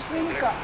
スペインか。